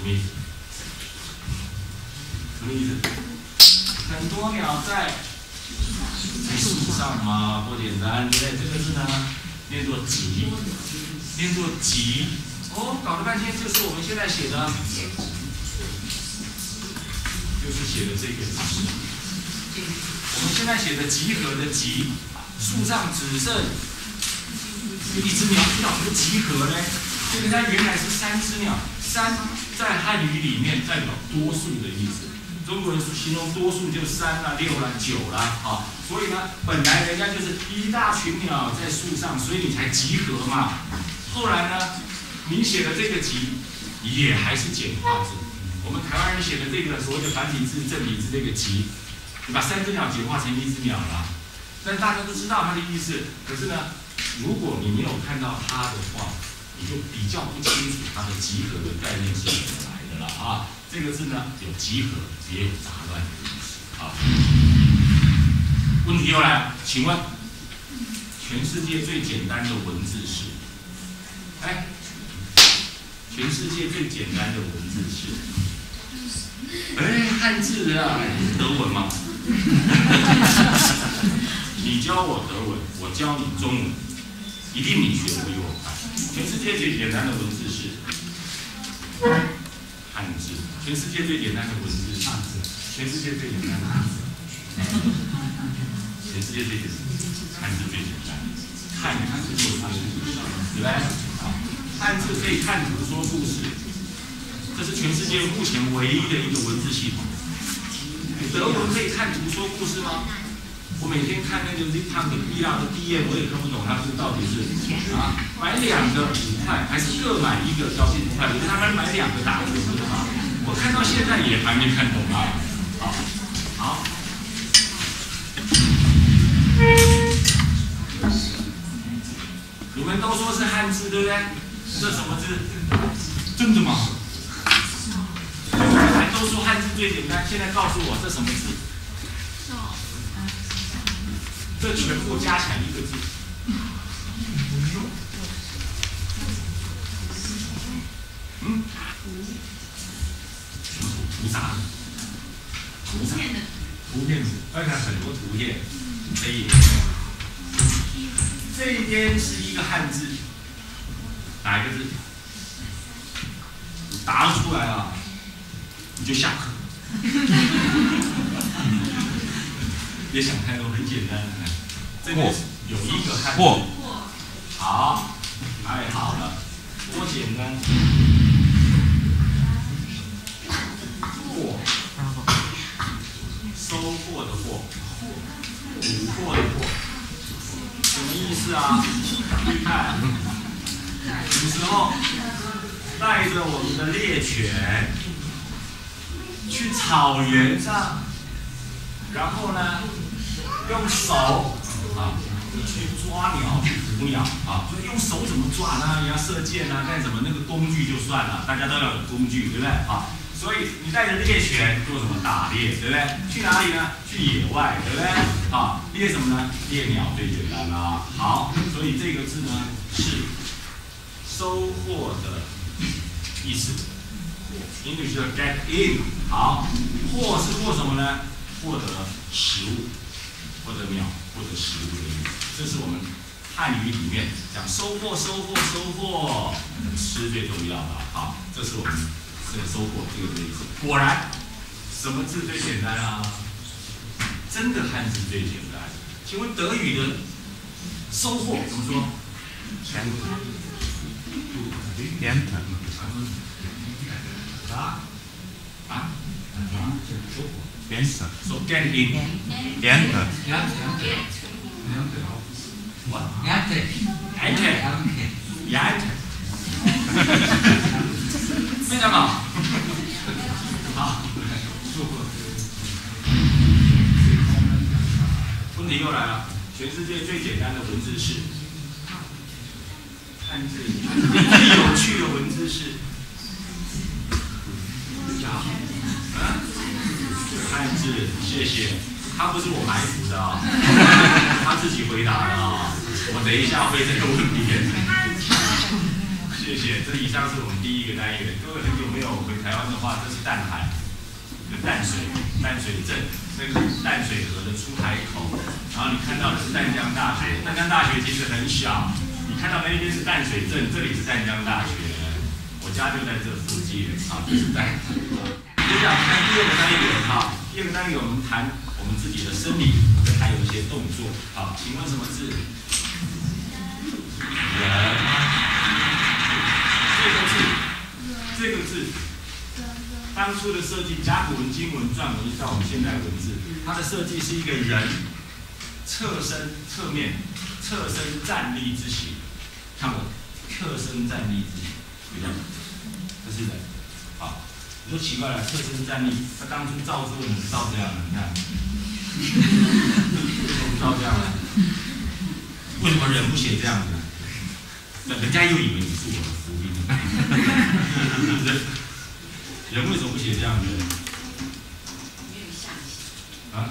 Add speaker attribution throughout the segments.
Speaker 1: 什么意思？什么意思？很多鸟在树上嘛，多简单，对不对？这个字呢，念作集，念作集。哦，搞了半天就是我们现在写的，就是写的这个字。我们现在写的集合的集，树上只剩一只鸟，鸟什么集合呢？这个它原来是三只鸟，三在汉语里面代表多数的意思。中国人形容多数就三啦、六啦、九啦，啊，所以呢，本来人家就是一大群鸟在树上，所以你才集合嘛。后来呢，你写的这个集也还是简化字。我们台湾人写的这个所谓的繁体字、正体字这个集，你把三只鸟简化成一只鸟了，但大家都知道它的意思。可是呢，如果你没有看到它的话，你就比较不清楚它的集合的概念是怎么来的了啊。这个字呢，有集合，也有杂乱的意思啊。问题又来了，请问，全世界最简单的文字是？哎，全世界最简单的文字是？哎，汉字啊，德文嘛。你教我德文，我教你中文，一定你学的比我快。全世界最简单的文字是汉字。全世界最简单的文字是汉字。全世界最简单的汉字。全世界最简单，汉字最简单。汉字说故事，对不对？汉字可以看图说故事，这是全世界目前唯一的一个文字系统。德文可以看图说故事吗？我每天看那个他们希腊的第一页，我也看不懂他是到底是啊，买两个五块，还是各买一个交五块？我觉得他们买两个打折啊！我看到现在也还没看懂啊！好，好，你们都说是汉字对不对？这什么字？真的吗？还都说汉字最简单，现在告诉我这什么字？这全部加起来一个字。嗯？图啥？图啥？图片子，要看很多图片可以。这一边是一个汉字，哪一个字？答出来啊，你就下课。别想太多，很简单。这个有一个汉字。好，太好了，多简单。获，收获的获，捕获的获，什么意思啊？你看，有时候带着我们的猎犬去草原上，然后呢，用手啊你去抓鸟、去捕鸟啊。就是用手怎么抓呢？你要射箭啊，干什么？那个工具就算了，大家都要有工具，对不对啊？所以你带着猎犬做什么？打猎，对不对？去哪里呢？去野外，对不对？啊，猎什么呢？猎鸟最简单啦。好，所以这个字呢是收获的意思。英语叫 get in。好，获是获什么呢？获得食物，获得鸟，获得食物的意思。这是我们汉语里面讲收获、收获、收获，吃最重要的。好，这是我们。这个收获这个意思，果然，什么字最简单啊？真的汉字最简单。请问德语的收获怎么说？全部。点头。啊？啊？收获。点头。So 连着。连着，连着，连着，连着，非常好。问题又来了，全世界最简单的文字是，汉字，最有趣的文字是，啊，汉字，谢谢。他不是我埋伏的啊，他自己回答的啊，我等一下会这个问题。谢谢谢。这以上是我们第一个单元。各位很久没有回台湾的话，这是淡海的淡水淡水镇，这个淡水河的出海口。然后你看到的是淡江大学，淡江大学其实很小。你看到那边是淡水镇，这里是淡江大学。我家就在这附近，啊，就是淡。接下来看第二个单元，哈，第二个单元我们谈我们自己的生理，还有一些动作。好，请问什么字？人，这个字，这个字，当初的设计，甲骨文、金文、篆文到我们现代文字，它的设计是一个人侧身、侧面、侧身站立之形。看我，侧身站立之形，对不这是人。好，你说奇怪了，侧身站立，他当初造字为什么造这样的？你看，为什么造这样呢？为什么人不写这样子？人家又以为你是我的福音，人人为什么不写这样子？
Speaker 2: 没有象形
Speaker 1: 啊，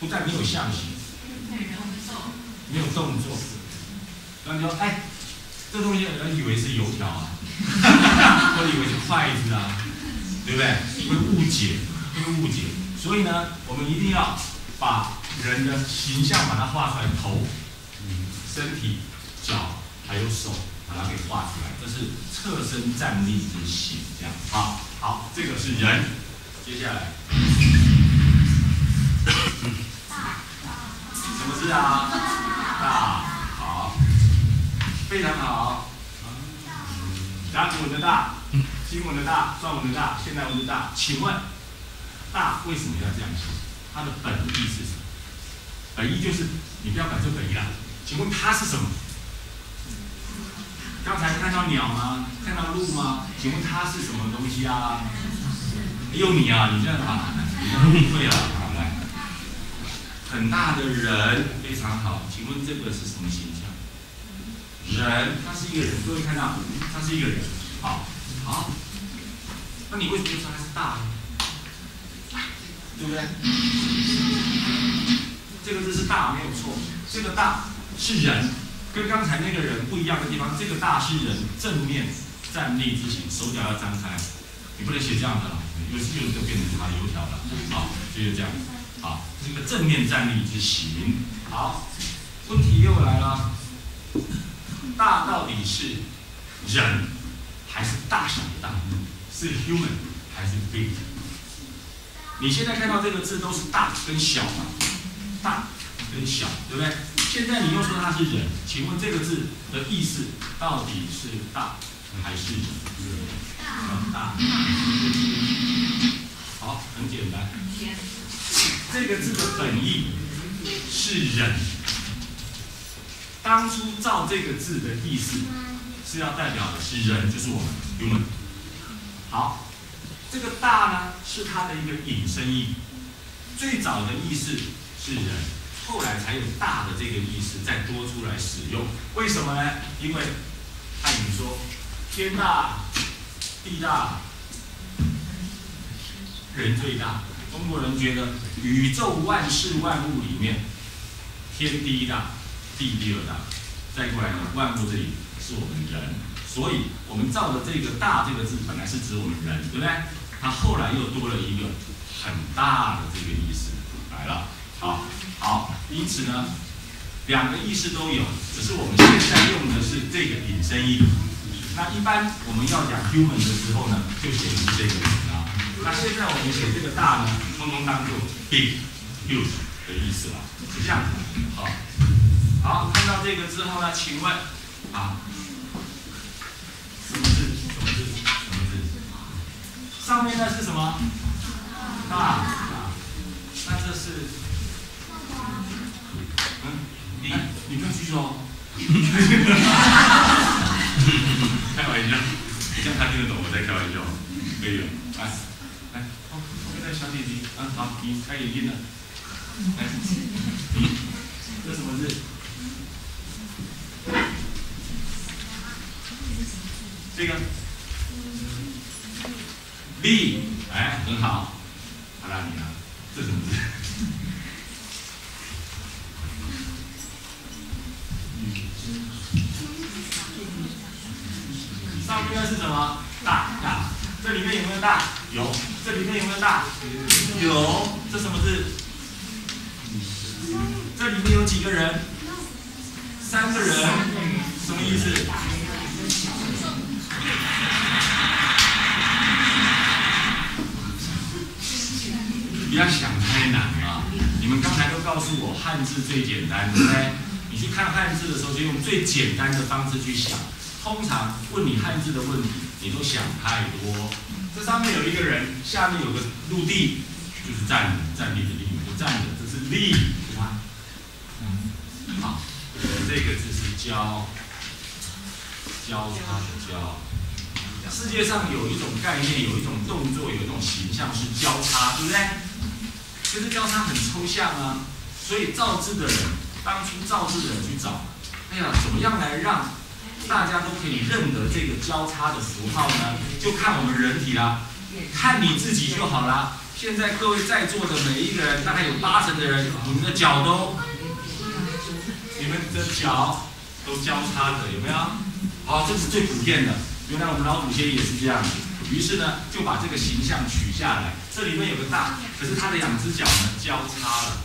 Speaker 1: 不但没有象形，没有动作，然后你说，哎，这东西人以为是油条啊，或者以为是筷子啊，对不对？会误解，会误解。所以呢，我们一定要把人的形象把它画出来，头、身体、脚还有手。把它给画出来，这是侧身站立之形，这样好，好，这个是人。接下来，什么字啊？大，好，非常好。甲骨的大，金文的大，篆文的大，现代文的大。请问，大为什么要这样写？它的本意是什么？本意就是你不要管这本意了。请问它是什么？刚才看到鸟吗？看到鹿吗？请问它是什么东西啊？有你啊！你这样啊，你这样误会了。好来，很大的人，非常好。请问这个是什么形象？人，他是一个人。各位看到，他是一个人。好，好。那你为什么又说它是大？对不对？这个字是大，没有错。这个大是人。跟刚才那个人不一样的地方，这个大是人正面站立之形，手脚要张开，你不能写这样的了，有时就就变成他油条了。好，就是这样。好，这个正面站立之形。好，问题又来了，大到底是人还是大小的大？是 human 还是 big？你现在看到这个字都是大跟小嘛？大跟小，对不对？现在你又说它是人，请问这个字的意思到底是大还是大？大。好，很简单。这个字的本意是人。当初造这个字的意思是要代表的是人，就是我们 human。好，这个大呢是它的一个引申义，最早的意思是人。后来才有大的这个意思再多出来使用，为什么呢？因为汉语说天大地大人最大，中国人觉得宇宙万事万物里面天第一大，地第二大，再过来呢万物这里是我们人，所以我们造的这个大这个字本来是指我们人，对不对？它后来又多了一个很大的这个意思来了，好。好，因此呢，两个意思都有，只是我们现在用的是这个引申义。那一般我们要讲 human 的时候呢，就写成这个啊。那现在我们写这个大呢，通通当做 big、huge 的意思了，是这样子。好，好，看到这个之后呢，请问啊，什么字？什么字？什么字？上面那是什么？大啊，那这是嗯。你你不要举手，开玩笑，这样他听得懂我在开玩笑，可以了，来来，好，现在小姐姐，嗯好，你开眼睛了，来，这什么字？这个，B，哎，很好，好了，你呢？这什么字？上上面那是什么？大大。这里面有没有大？有。这里面有没有大？有。这什么字？这里面有几个人？三个人。什么意思？不要想太难啊！你们刚才都告诉我汉字最简单，对不对？你去看汉字的时候，就用最简单的方式去想。通常问你汉字的问题，你都想太多。这上面有一个人，下面有个陆地，就是站着，站立的立，不站着，这是立，对吧？好，这个字是交，交叉的交。世界上有一种概念，有一种动作，有一种形象是交叉，对不对？可是交叉很抽象啊，所以造字的人，当初造字的人去找，哎呀，怎么样来让大家都可以认得这个交叉的符号呢？就看我们人体啦，看你自己就好啦。现在各位在座的每一个人，大概有八成的人，你们的脚都，你们的脚都交叉的，有没有？好，这是最普遍的。原来我们老祖先也是这样子，于是呢就把这个形象取下来。这里面有个大，可是它的两只脚呢交叉了，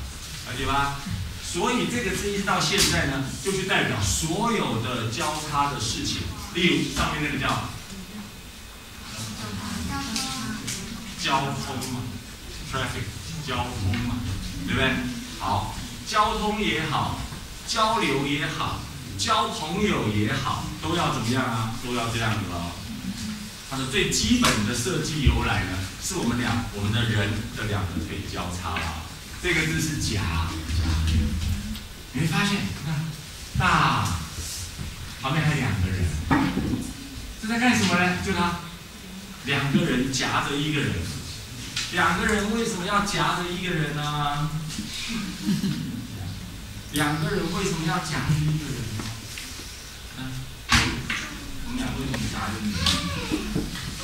Speaker 1: 了解吧？所以这个字一直到现在呢，就是代表所有的交叉的事情。例如上面那个叫交通嘛，traffic，交通嘛，对不对？好，交通也好，交流也好。交朋友也好，都要怎么样啊？都要这样子喽。它的最基本的设计由来呢，是我们两我们的人的两个腿交叉了。这个字是夹，你会发现，看大旁边还两个人，这在干什么呢？就他两个人夹着一个人，两个人为什么要夹着一个人呢？两个人为什么要夹着一个人？我们俩为什么夹着你？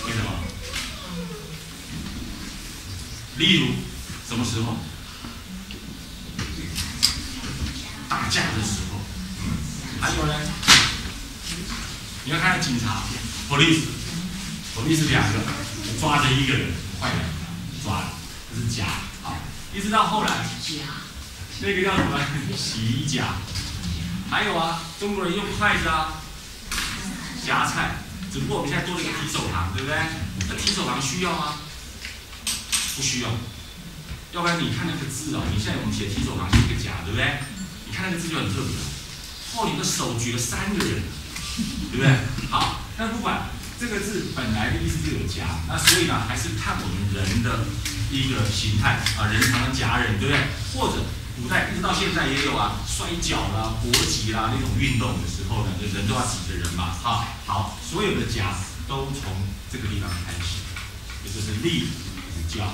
Speaker 1: 为什么？例如，什么时候？打架的时候。还有呢？你要看警察，police，police 两个抓着一个人，坏人抓，这是夹。好，一直到后来，那个叫什么？洗衣夹。还有啊，中国人用筷子啊。夹菜，只不过我们现在多了一个提手旁，对不对？那提手旁需要吗？不需要。要不然你看那个字哦，你现在我们写提手旁是一个夹，对不对？你看那个字就很特别。哦，你的手举了三个人，对不对？好，那不管这个字本来的意思就有夹，那所以呢，还是看我们人的一个形态啊，人常常夹人，对不对？或者。古代一直到现在也有啊，摔跤啦、搏击啦那种运动的时候呢，就人都要挤着人嘛，哈，好，所有的夹都从这个地方开始，也就是立，是交，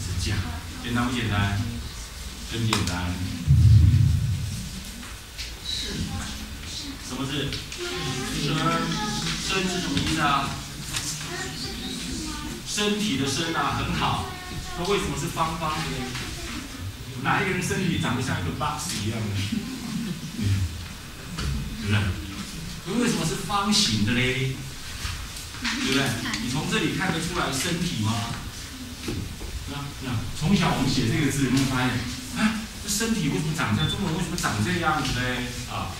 Speaker 1: 是夹，简单不简单？真简单。什么字？身，身是什么意思啊？身体的身啊，很好。那为什么是方方的呢？哪一个人身体长得像一个 box 一样的？对不对？为什么是方形的嘞？对不对？你从这里看得出来身体吗？从小我们写这个字，有没有发现？啊，这身体为什么长这样？中国人为什么长这样子嘞？啊，